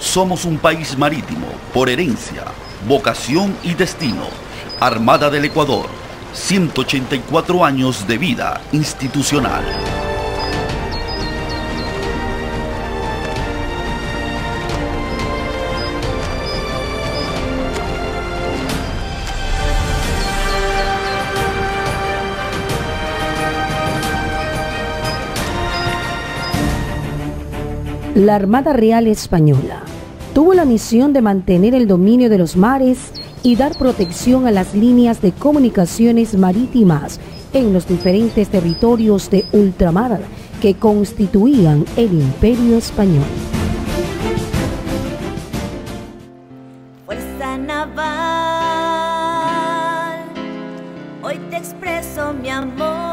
Somos un país marítimo por herencia, vocación y destino. Armada del Ecuador, 184 años de vida institucional. La Armada Real Española tuvo la misión de mantener el dominio de los mares y dar protección a las líneas de comunicaciones marítimas en los diferentes territorios de ultramar que constituían el Imperio Español. Fuerza naval, hoy te expreso mi amor.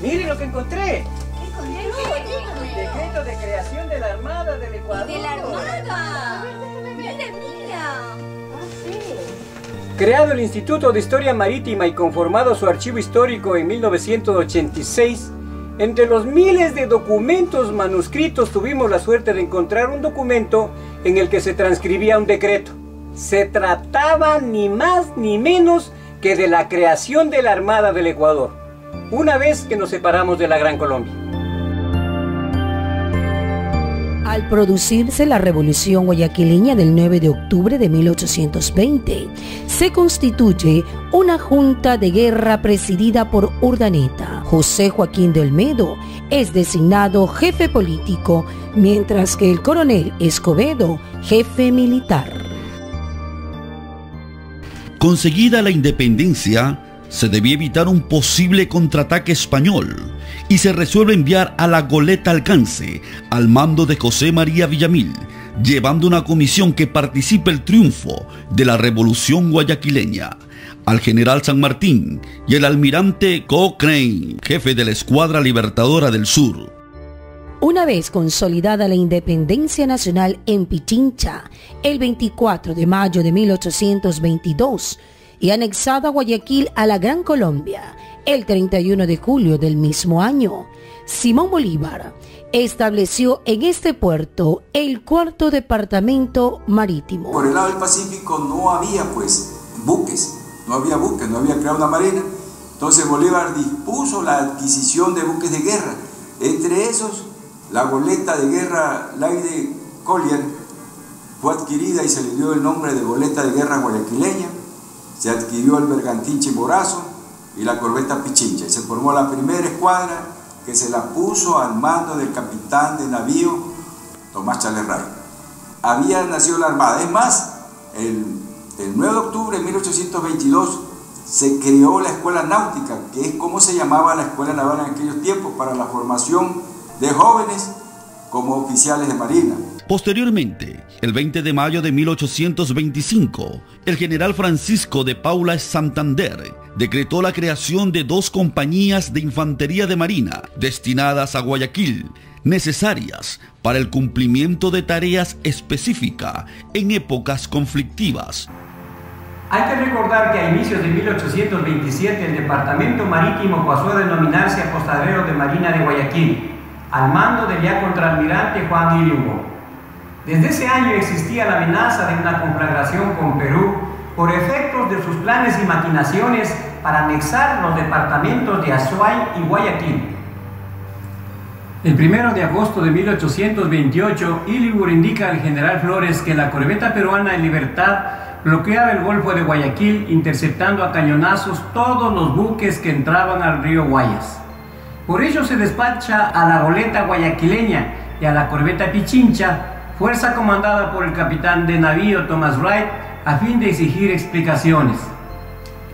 Miren lo que encontré. Decreto de creación de la Armada del Ecuador. ¡De la Armada! ¡Mira, mira! Creado el Instituto de Historia Marítima y conformado su archivo histórico en 1986, entre los miles de documentos manuscritos tuvimos la suerte de encontrar un documento en el que se transcribía un decreto. Se trataba ni más ni menos que de la creación de la Armada del Ecuador, una vez que nos separamos de la Gran Colombia. Al producirse la Revolución Guayaquileña del 9 de octubre de 1820, se constituye una junta de guerra presidida por Urdaneta. José Joaquín de Olmedo es designado jefe político, mientras que el coronel Escobedo, jefe militar. Conseguida la independencia, se debía evitar un posible contraataque español y se resuelve enviar a la goleta Alcance al mando de José María Villamil, llevando una comisión que participe el triunfo de la revolución guayaquileña, al general San Martín y el almirante Cochrane, jefe de la Escuadra Libertadora del Sur. Una vez consolidada la independencia nacional en Pichincha, el 24 de mayo de 1822, y anexada Guayaquil a la Gran Colombia, el 31 de julio del mismo año, Simón Bolívar estableció en este puerto el cuarto departamento marítimo. Por el lado del Pacífico no había pues buques, no había buques, no había creado una marina. Entonces Bolívar dispuso la adquisición de buques de guerra. Entre esos, la goleta de guerra Laide Collier fue adquirida y se le dio el nombre de goleta de guerra guayaquileña. Se adquirió el bergantín Chimborazo y la corbeta Pichincha. Y se formó la primera escuadra que se la puso al mando del capitán de navío Tomás Chalerray. Había nacido la Armada. Es más, el, el 9 de octubre de 1822 se creó la Escuela Náutica, que es como se llamaba la Escuela Naval en aquellos tiempos, para la formación de jóvenes como oficiales de marina. Posteriormente, el 20 de mayo de 1825, el general Francisco de Paula Santander decretó la creación de dos compañías de infantería de marina destinadas a Guayaquil, necesarias para el cumplimiento de tareas específicas en épocas conflictivas. Hay que recordar que a inicios de 1827 el Departamento Marítimo pasó a denominarse Apostadero de Marina de Guayaquil, al mando del ya contraalmirante Juan Irigo. Desde ese año existía la amenaza de una conflagración con Perú por efectos de sus planes y maquinaciones para anexar los departamentos de Azuay y Guayaquil. El 1 de agosto de 1828, Iligur indica al general Flores que la corbeta peruana libertad bloqueaba el Golfo de Guayaquil interceptando a cañonazos todos los buques que entraban al río Guayas. Por ello se despacha a la goleta guayaquileña y a la corbeta Pichincha, fuerza comandada por el capitán de navío Thomas Wright, a fin de exigir explicaciones.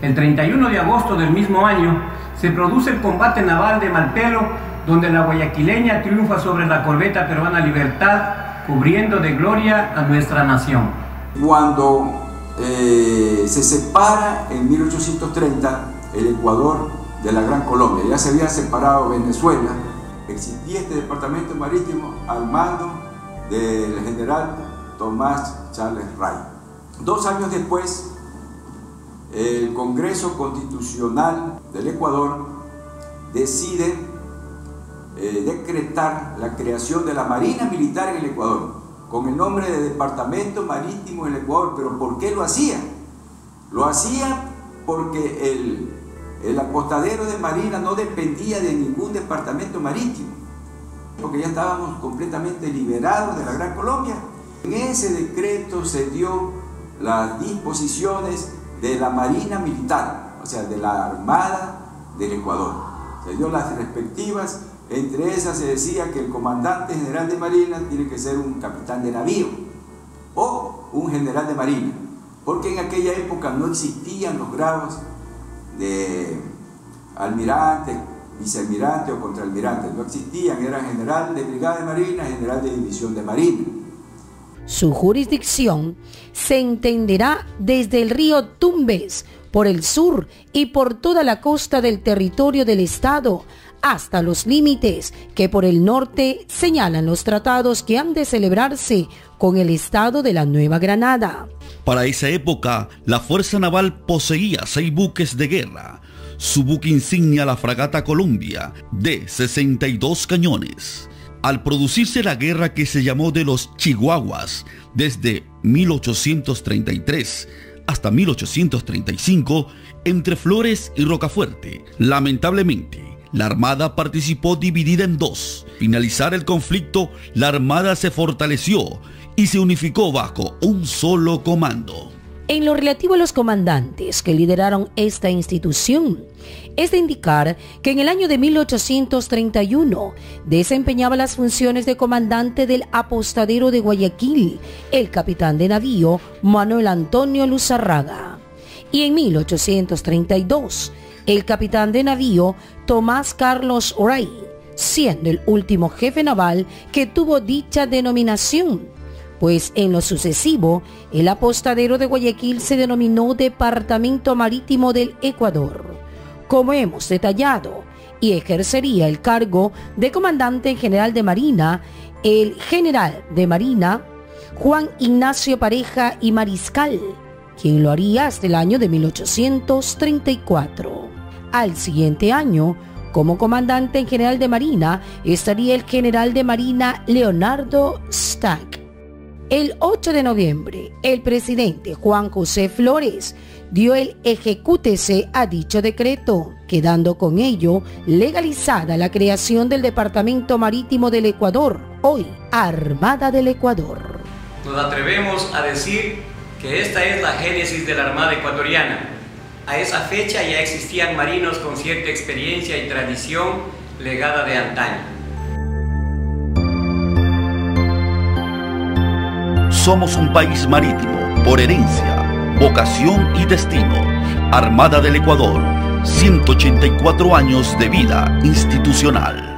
El 31 de agosto del mismo año se produce el combate naval de Malpelo, donde la guayaquileña triunfa sobre la corbeta peruana Libertad cubriendo de gloria a nuestra nación. Cuando eh, se separa en 1830 el Ecuador de la Gran Colombia, ya se había separado Venezuela, existía este departamento marítimo al mando del general Tomás Charles Ray. Dos años después, el Congreso Constitucional del Ecuador decide eh, decretar la creación de la Marina Militar en el Ecuador, con el nombre de Departamento Marítimo en el Ecuador. ¿Pero por qué lo hacía? Lo hacía porque el, el apostadero de Marina no dependía de ningún departamento marítimo, porque ya estábamos completamente liberados de la Gran Colombia. En ese decreto se dio las disposiciones de la Marina Militar, o sea, de la Armada del Ecuador. Se dio las respectivas, entre esas se decía que el comandante general de Marina tiene que ser un capitán de navío o un general de Marina, porque en aquella época no existían los grados de almirante, vicealmirante o contraalmirante, no existían, era general de brigada de Marina, general de división de Marina. Su jurisdicción se entenderá desde el río Tumbes por el sur y por toda la costa del territorio del Estado, hasta los límites que por el norte señalan los tratados que han de celebrarse con el Estado de la Nueva Granada. Para esa época, la Fuerza Naval poseía seis buques de guerra. Su buque insignia, la fragata Columbia, de 62 cañones al producirse la guerra que se llamó de los Chihuahuas desde 1833 hasta 1835 entre Flores y Rocafuerte. Lamentablemente, la Armada participó dividida en dos. Finalizar el conflicto, la Armada se fortaleció y se unificó bajo un solo comando. En lo relativo a los comandantes que lideraron esta institución, es de indicar que en el año de 1831 desempeñaba las funciones de comandante del apostadero de Guayaquil, el capitán de navío Manuel Antonio Luzarraga. Y en 1832, el capitán de navío Tomás Carlos Ray, siendo el último jefe naval que tuvo dicha denominación pues en lo sucesivo el apostadero de Guayaquil se denominó Departamento Marítimo del Ecuador, como hemos detallado, y ejercería el cargo de comandante general de Marina el general de Marina Juan Ignacio Pareja y Mariscal, quien lo haría hasta el año de 1834. Al siguiente año, como comandante en general de Marina, estaría el general de Marina Leonardo Stack el 8 de noviembre, el presidente Juan José Flores dio el ejecútese a dicho decreto, quedando con ello legalizada la creación del Departamento Marítimo del Ecuador, hoy Armada del Ecuador. Nos atrevemos a decir que esta es la génesis de la Armada ecuatoriana. A esa fecha ya existían marinos con cierta experiencia y tradición legada de antaño. Somos un país marítimo por herencia, vocación y destino. Armada del Ecuador, 184 años de vida institucional.